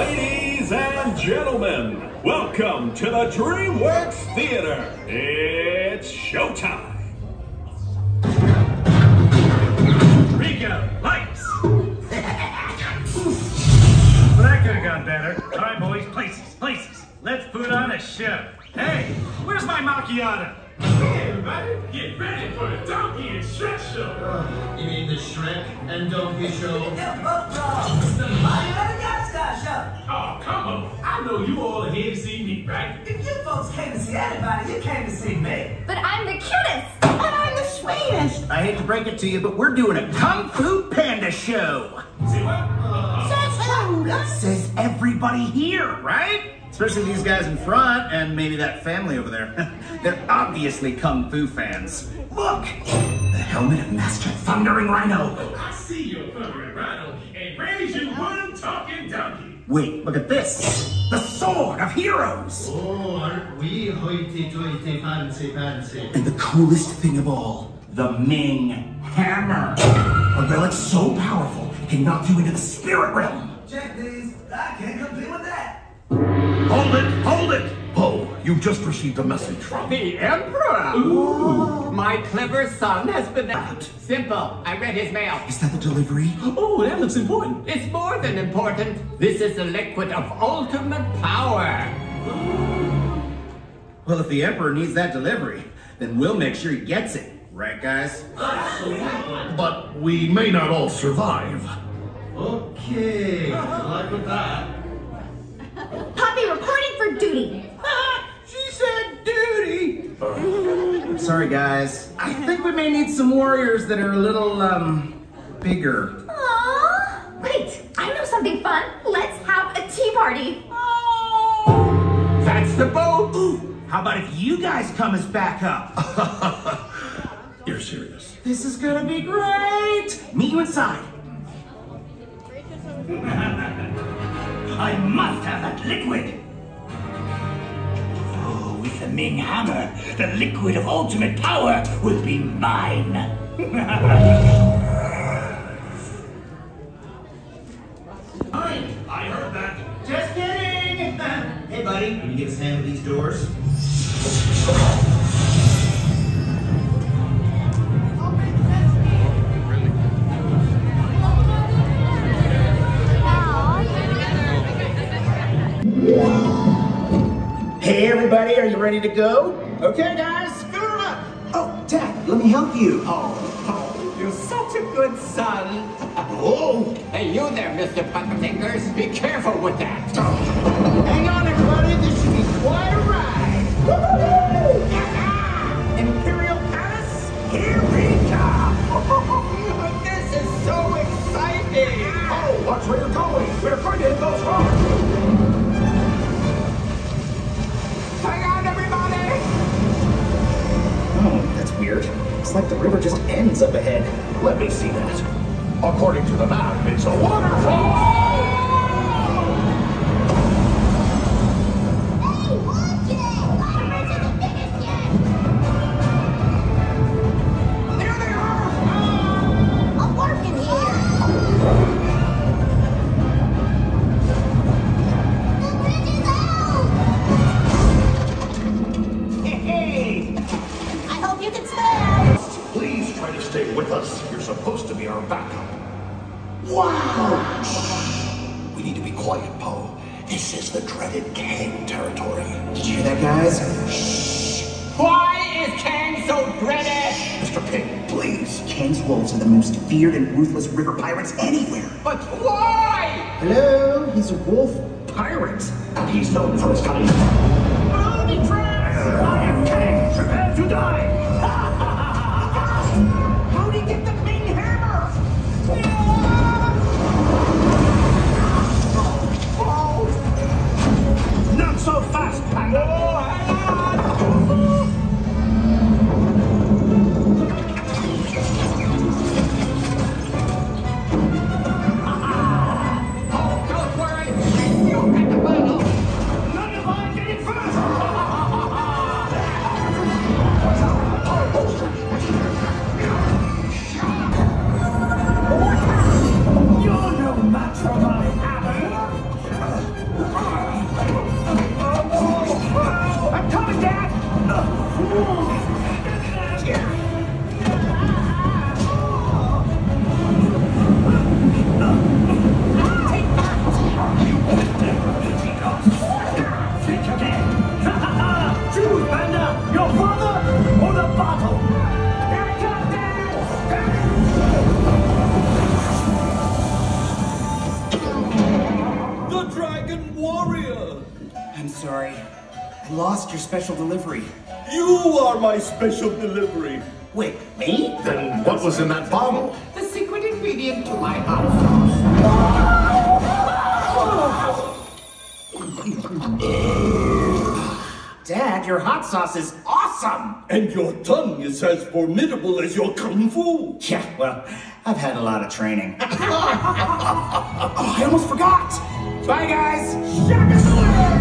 Ladies and gentlemen, welcome to the DreamWorks Theater. It's showtime. Rico, lights! well, that could have gone better. All right, boys, places, places. Let's put on a show. Hey, where's my macchiato? Hey, everybody, Donkey and Shrek Show. You mean the Shrek and Donkey Show? It's the Mario and Yaska show. Oh, come on. I know you all are here to see me, right? If you folks came to see anybody, you came to see me. But I'm the cutest! And I'm the sweetest. I hate to break it to you, but we're doing a Kung Fu Panda show. See what? Uh-huh. Says who? Says everybody here, right? Especially these guys in front and maybe that family over there. They're obviously Kung Fu fans. Look! The helmet of Master Thundering Rhino. I see your thundering rhino and raise you one talking donkey. Wait, look at this. The Sword of Heroes. Oh, aren't we hoity-toity fancy fancy? And the coolest thing of all, the Ming Hammer. A relic so powerful, it can knock you into the spirit realm. Check these. I can't compete. Hold it! Hold it! Oh, Po, you've just received a message from... The Emperor! Ooh. My clever son has been out. Simple. I read his mail. Is that the delivery? Oh, that looks important. It's more than important. This is the liquid of ultimate power. Well, if the Emperor needs that delivery, then we'll make sure he gets it. Right, guys? But we may not all survive. Okay, good luck with that. Poppy reporting for duty. She said duty. Sorry, guys. I think we may need some warriors that are a little, um, bigger. Aww. Wait, I know something fun. Let's have a tea party. Oh. That's the boat. How about if you guys come as backup? You're serious. This is gonna be great. Meet you inside. I must have that liquid. Hammer, the liquid of ultimate power will be mine. I heard that. Just kidding. hey, buddy, can you give us a hand with these doors? Ready to go? Okay, guys, her up. Oh, Dad, let me help you. Oh, oh, you're such a good son. Oh! Hey, you there, Mr. Butterfingers. Be careful with that. Oh. Hang on, everybody, this should be quite a ride. Imperial Palace, here we come. this is so exciting. Oh, watch where you're going! We're afraid to hit those rocks! It's like the river just ends up ahead. Let me see that. According to the map, it's a waterfall! Backup. wow. We need to be quiet, Po. This is the dreaded Kang territory. Did you hear that, guys? Shh! Why is Kang so dreaded? Mr. King, please. Kang's wolves are the most feared and ruthless river pirates anywhere. But why? Hello, he's a wolf pirate. And he's known for his cunning. Booby traps! I am Kang. Prepare to die. Dragon Warrior. I'm sorry. I lost your special delivery. You are my special delivery. Wait, me? Then what was in that bottle? The secret ingredient to my hot sauce. Dad, your hot sauce is awesome! And your tongue is as formidable as your kung fu. Yeah, well, I've had a lot of training. oh, I almost forgot! Bye, guys.